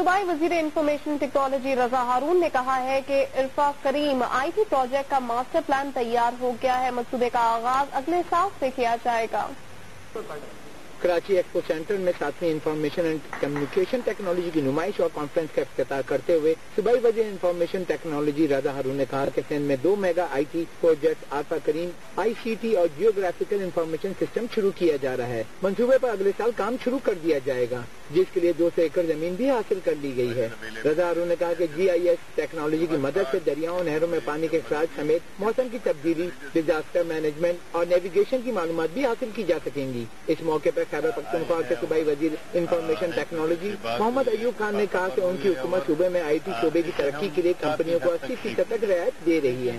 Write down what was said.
صوبائی وزیر information technology رضا ہارون نے کہا ہے کہ Arfa Karim I T project کا ماسٹر پلان تیار ہو گیا ہے۔ منصوبے کا آغاز اگلے سال سے کیا جائے گا۔ کراچی ایکسپو سینٹر میں ساتویں انفارمیشن اینڈ کمیونیکیشن ٹیکنالوجی کی نمائش اور کانفرنس کا افتتاح کرتے ہوئے صوبائی وزیر انفارمیشن ٹیکنالوجی رضا ہارون نے کہا کہ سندھ میں دو mega I T project آفا cream, I C T اور جیوگرافیکل انفارمیشن سسٹم شروع کیا جا رہا ہے۔ منصوبے پر اگلے سال کام شروع کر دیا جائے گا، جس کے لیے دو سو ایکڑ زمین بھی حاصل کر لی گئی ہے۔ رضا ہارون نے کہا کہ جی آئی ایس ٹیکنالوجی کی مدد سے دریاؤں نہروں میں پانی کے اخراج سمیت موسم کی تبدیلی ڈیزاسٹر مینجمنٹ اور نیویگیشن کی معلومات بھی حاصل کی جا سکیں گی۔ اس موقع پر خیبر پختونخوا کے صوبائی وزیر انفارمیشن ٹیکنالوجی محمد ایوب خان نے کہا کہ ان کی حکومت صوبے میں آئی ٹی شعبے کی ترقی کے لیے کمپنیوں کو اسی فیصد تک رعایت دے رہی ہے۔